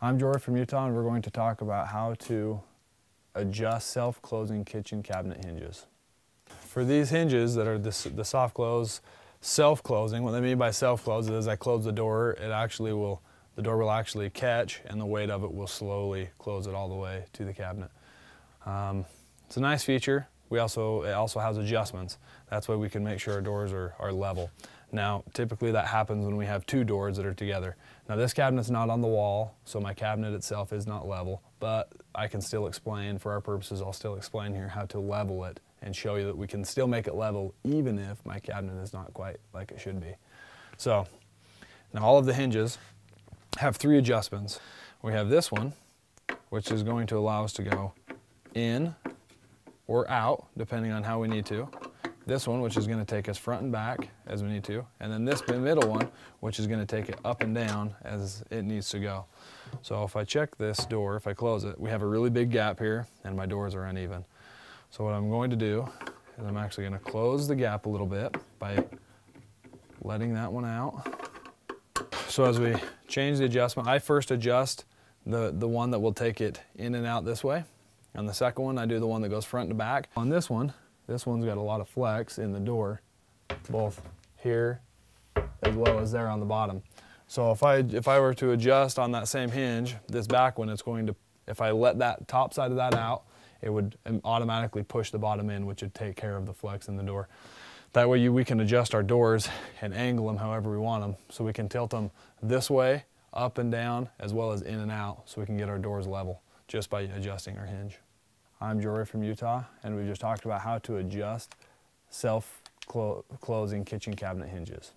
I'm Jory from Utah and we're going to talk about how to adjust self-closing kitchen cabinet hinges. For these hinges that are the, the soft close, self-closing, what I mean by self-close is I close the door, it actually will, the door will actually catch and the weight of it will slowly close it all the way to the cabinet. Um, it's a nice feature. We also, it also has adjustments. That's why we can make sure our doors are, are level. Now, typically that happens when we have two doors that are together. Now this cabinet's not on the wall, so my cabinet itself is not level, but I can still explain, for our purposes, I'll still explain here how to level it and show you that we can still make it level even if my cabinet is not quite like it should be. So, now all of the hinges have three adjustments. We have this one, which is going to allow us to go in or out, depending on how we need to this one, which is going to take us front and back as we need to, and then this middle one, which is going to take it up and down as it needs to go. So if I check this door, if I close it, we have a really big gap here, and my doors are uneven. So what I'm going to do is I'm actually going to close the gap a little bit by letting that one out. So as we change the adjustment, I first adjust the, the one that will take it in and out this way. On the second one, I do the one that goes front to back. On this one, this one's got a lot of flex in the door, both here as well as there on the bottom. So if I, if I were to adjust on that same hinge, this back one, it's going to, if I let that top side of that out, it would um, automatically push the bottom in, which would take care of the flex in the door. That way you, we can adjust our doors and angle them however we want them. So we can tilt them this way, up and down, as well as in and out, so we can get our doors level just by adjusting our hinge. I'm Jory from Utah, and we just talked about how to adjust self-closing kitchen cabinet hinges.